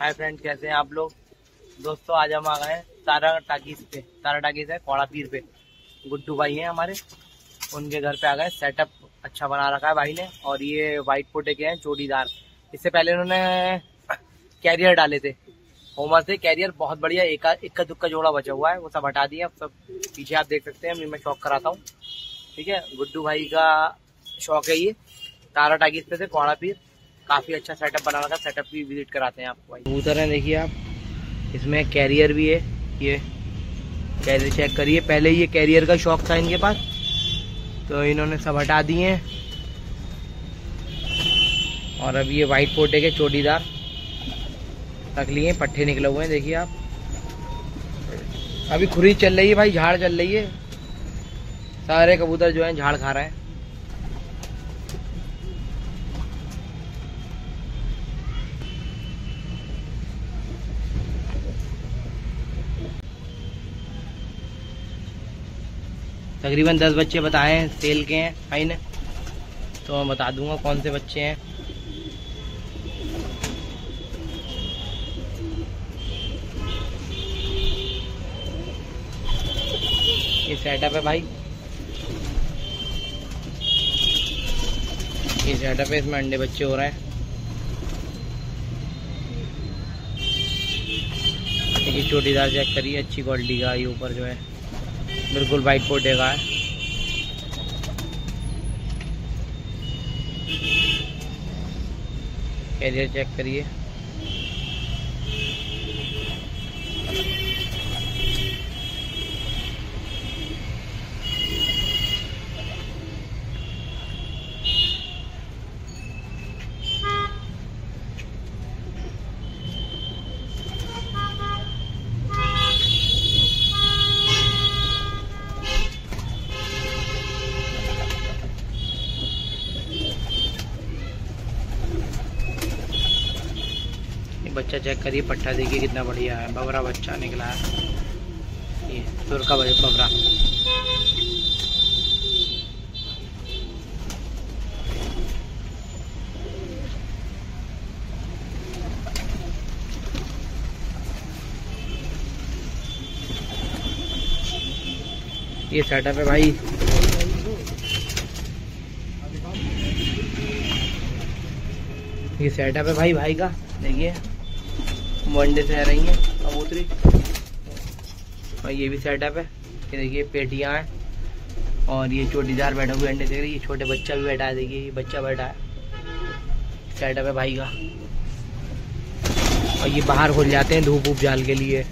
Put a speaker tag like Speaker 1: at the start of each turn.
Speaker 1: Hi friend कैसे हैं आप लोग? दोस्तों, आज हम आ गए हैं तारा टाकीज पे। तारा टाकीज है, कौड़ा पीर पे। गुड्डू भाई हैं हमारे। उनके घर पे आ गए सेटअप अच्छा बना रखा है भाई ने। और ये वाइट पोटे के हैं चोटीदार इससे पहले उन्होंने कैरियर डाले थे। होमर से कैरियर बहुत बढ़िया, एक इक्का दुक्का जोड़ा बचा हुआ है। वो सब हटा दिया सब पीछे आप देख सकते हैं। मैं शौक कराता हूँ। ठीक है? गुड्डू भाई का शौक है ये। तारा टाकीज पे थे कौड़ा पीर। काफ़ी अच्छा सेटअप बना रखा सेटअप भी विज़िट कराते हैं आपको कबूतर है, देखिए आप। इसमें कैरियर भी है, ये कैरियर चेक करिए। पहले ये कैरियर का शौक था इनके पास तो इन्होंने सब हटा दिए हैं। और अब ये वाइट पोटे के चोटीदार रख लिए पट्टे निकले हुए हैं, देखिए आप। अभी खुरी चल रही है भाई, झाड़ चल रही है। सारे कबूतर जो हैं, झाड़ खा रहे हैं। तकरीबन दस बच्चे बताए हैं सेल के हैं भाई ने तो मैं बता दूँगा कौन से बच्चे हैं। ये सेटअप है भाई। ये सेटअप है, इसमें अंडे बच्चे हो रहे हैं। ये चोटीदार चेक करिए, अच्छी क्वालिटी का, ये ऊपर जो है। बिल्कुल वाइट का है कैरियर चेक करिए। बच्चा चेक करिए, पट्टा देखिए कितना बढ़िया है। बबरा बच्चा निकला है। ये सुर का बबरा। ये सेटअप है भाई। ये सेटअप है भाई भाई का। देखिए। वनडे से रही हैं। कबूतरी और ये भी सेटअप है। ये देखिए, पेटियाँ हैं। और ये चोटीदार बैठा हुआ अंडे देख रही है। छोटे बच्चा भी बैठा है, देखिए, ये बच्चा बैठा है। सेटअप है भाई का। और ये बाहर खुल जाते हैं धूप वूप जाल के लिए।